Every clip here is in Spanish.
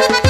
Thank you.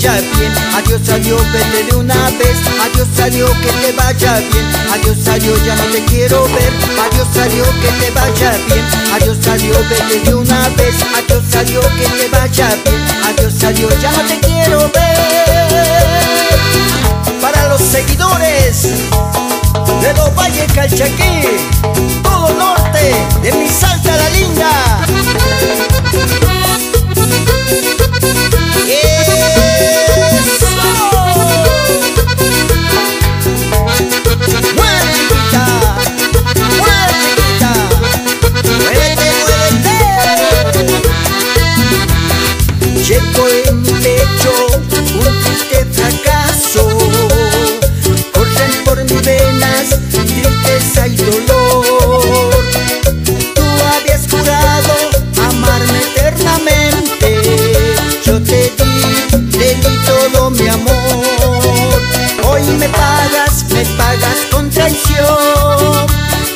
vaya bien. Adiós adiós, vete de una vez. Adiós adiós, que te vaya bien. Adiós adiós, ya no te quiero ver. Adiós adiós, que te vaya bien. Adiós adiós, vete de una vez. Adiós adiós, que te vaya bien. Adiós adiós, ya no te quiero ver. Para los seguidores de los Valle Calchaquí, todo norte de mi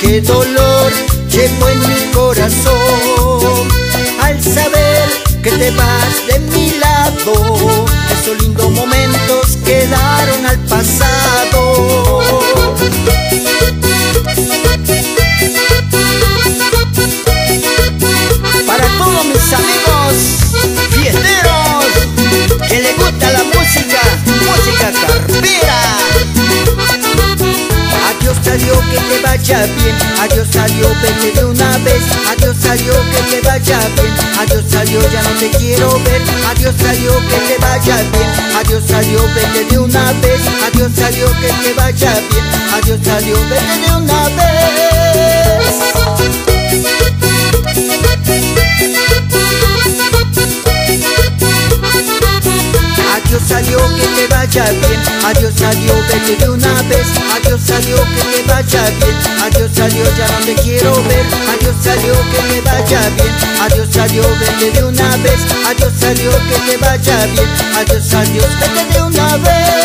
qué dolor llevo en mi corazón al saber que te vas de mi lado. Esos lindos momentos quedaron al pasado. Adiós que te vaya bien. Adiós adiós vete de una vez. Adiós adiós que te vaya bien. Adiós adiós ya no te quiero ver. Adiós adiós que te vaya bien. Adiós adiós vete de una vez. Adiós adiós que te vaya bien. Adiós adiós vete de una vez Adiós adiós vete de una vez. Adiós adiós que te vaya bien. Adiós adiós ya no te quiero ver. Adiós adiós que te vaya bien. Adiós adiós vete de una vez. Adiós adiós que te vaya bien. Adiós adiós vete de una vez